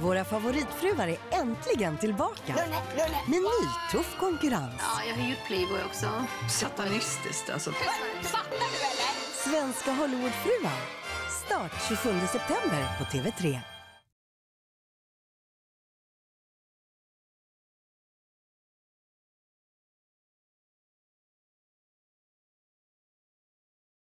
Våra favoritfruar är äntligen tillbaka. Med ny tuff konkurrens. Ja, jag har gjort Playboy också. Satanistiskt alltså. Fattar du eller? Svenska Hollywoodfruar. Start 27 september på TV3.